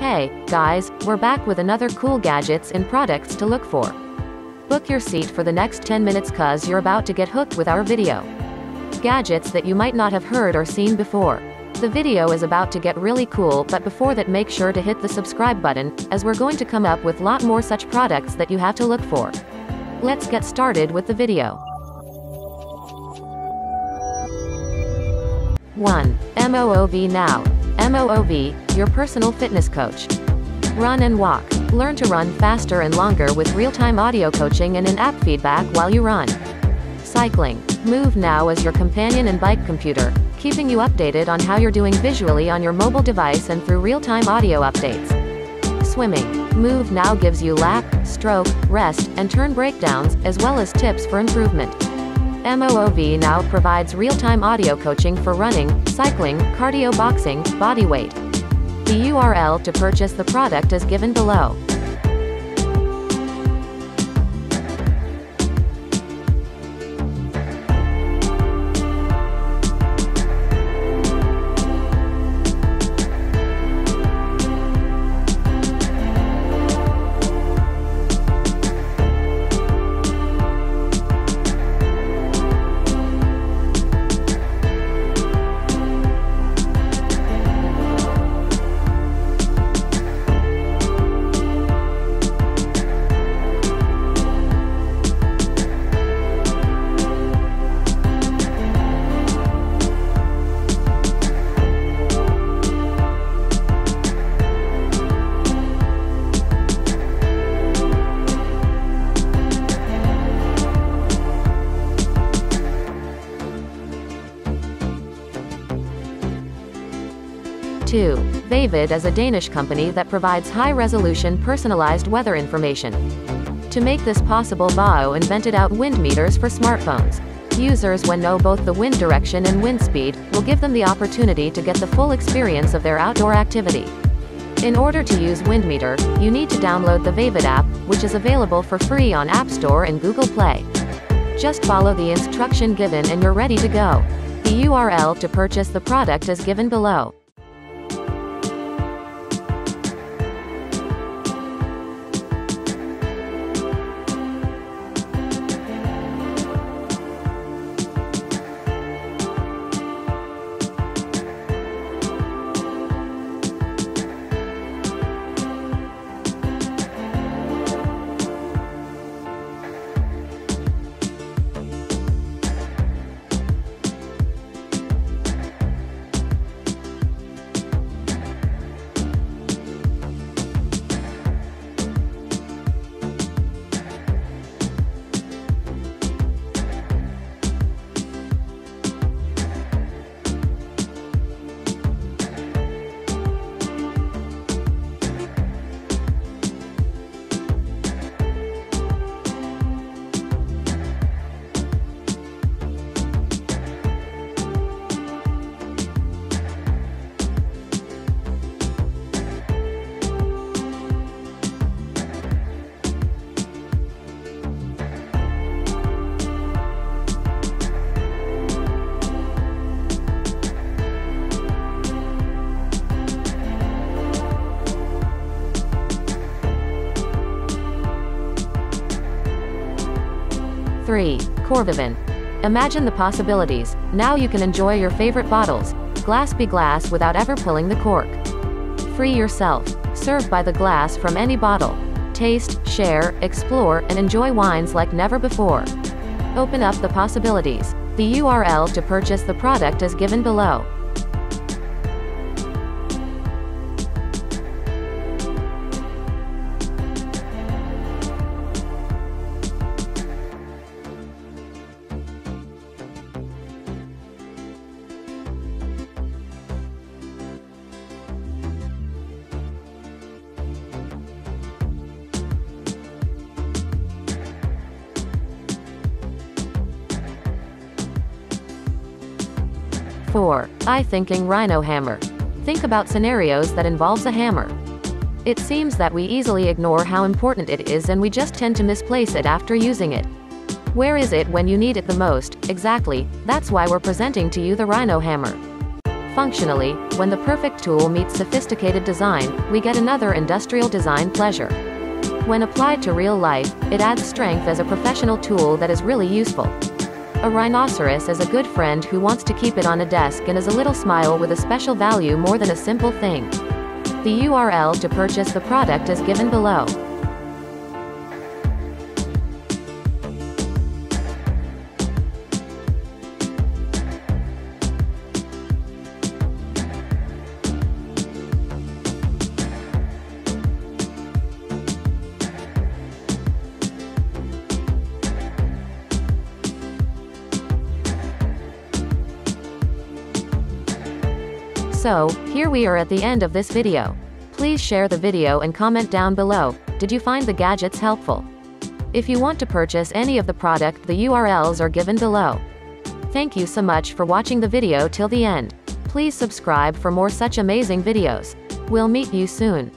Hey, guys, we're back with another cool gadgets and products to look for. Book your seat for the next 10 minutes cuz you're about to get hooked with our video. Gadgets that you might not have heard or seen before. The video is about to get really cool, but before that make sure to hit the subscribe button, as we're going to come up with a lot more such products that you have to look for. Let's get started with the video. 1. MOOV Now. MOOV, your personal fitness coach. Run and walk. Learn to run faster and longer with real-time audio coaching and in-app feedback while you run. Cycling. MOOV Now as your companion and bike computer, keeping you updated on how you're doing visually on your mobile device and through real-time audio updates. Swimming. MOOV Now gives you lap, stroke, rest, and turn breakdowns, as well as tips for improvement. MOOV now provides real-time audio coaching for running, cycling, cardio boxing, body weight. The URL to purchase the product is given below. 2. Vaavud is a Danish company that provides high-resolution personalized weather information. To make this possible Bao invented out wind meters for smartphones. Users when know both the wind direction and wind speed, will give them the opportunity to get the full experience of their outdoor activity. In order to use Windmeter, you need to download the Vaavud app, which is available for free on App Store and Google Play. Just follow the instruction given and you're ready to go. The URL to purchase the product is given below. 3. Coravin. Imagine the possibilities. Now you can enjoy your favorite bottles. Glass be glass without ever pulling the cork. Free yourself. Serve by the glass from any bottle. Taste, share, explore, and enjoy wines like never before. Open up the possibilities. The URL to purchase the product is given below. 4. I thinking Rhino Hammer. Think about scenarios that involves a hammer. It seems that we easily ignore how important it is and we just tend to misplace it after using it. Where is it when you need it the most? Exactly, that's why we're presenting to you the Rhino Hammer. functionally, when the perfect tool meets sophisticated design, we get another industrial design pleasure. When applied to real life, it adds strength as a professional tool that is really useful. A rhinoceros is a good friend who wants to keep it on a desk and is a little smile with a special value more than a simple thing. The URL to purchase the product is given below. So, here we are at the end of this video. Please share the video and comment down below, did you find the gadgets helpful? If you want to purchase any of the product the URLs are given below. Thank you so much for watching the video till the end. Please subscribe for more such amazing videos. We'll meet you soon.